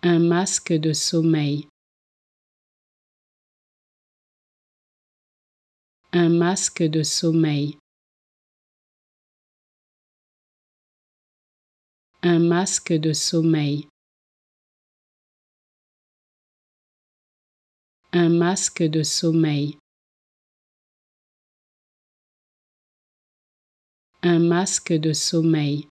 Un masque de sommeil. Un masque de sommeil. Un masque de sommeil. Un masque de sommeil. Un masque de sommeil.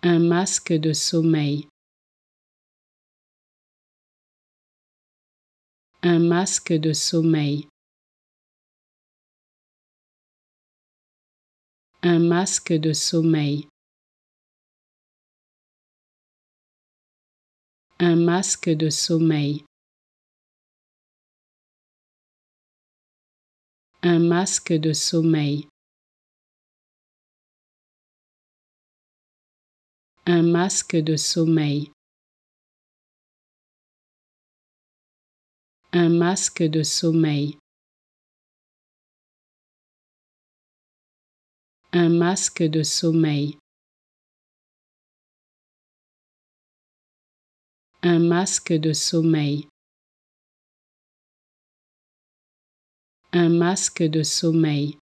Un masque de sommeil. Un masque de sommeil. Un masque de sommeil. Un masque de sommeil. Un masque de sommeil. Un masque de sommeil. Un masque de sommeil. Un masque de sommeil. Un masque de sommeil. Un masque de sommeil.